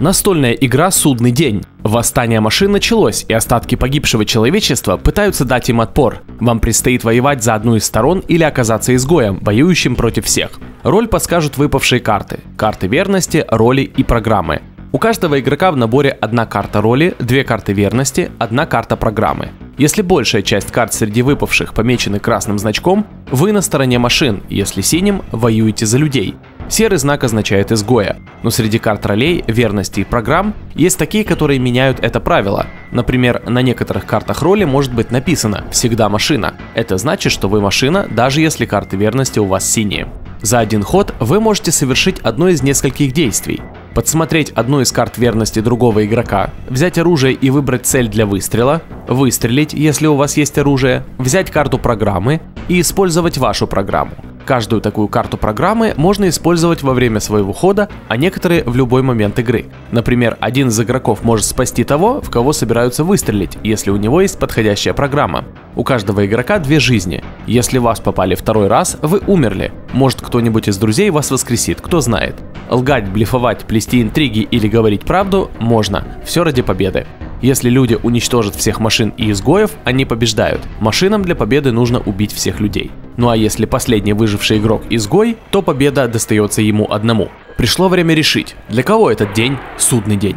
Настольная игра «Судный день». Восстание машин началось, и остатки погибшего человечества пытаются дать им отпор. Вам предстоит воевать за одну из сторон или оказаться изгоем, воюющим против всех. Роль подскажут выпавшие карты. Карты верности, роли и программы. У каждого игрока в наборе одна карта роли, две карты верности, одна карта программы. Если большая часть карт среди выпавших помечены красным значком, вы на стороне машин, если синим, воюете за людей. Серый знак означает изгоя, но среди карт ролей, верности и программ есть такие, которые меняют это правило. Например, на некоторых картах роли может быть написано «всегда машина». Это значит, что вы машина, даже если карты верности у вас синие. За один ход вы можете совершить одно из нескольких действий. Подсмотреть одну из карт верности другого игрока, взять оружие и выбрать цель для выстрела, выстрелить, если у вас есть оружие, взять карту программы и использовать вашу программу. Каждую такую карту программы можно использовать во время своего хода, а некоторые в любой момент игры. Например, один из игроков может спасти того, в кого собираются выстрелить, если у него есть подходящая программа. У каждого игрока две жизни. Если вас попали второй раз, вы умерли. Может кто-нибудь из друзей вас воскресит, кто знает. Лгать, блефовать, плести интриги или говорить правду можно. Все ради победы. Если люди уничтожат всех машин и изгоев, они побеждают. Машинам для победы нужно убить всех людей. Ну а если последний выживший игрок изгой, то победа достается ему одному. Пришло время решить, для кого этот день судный день.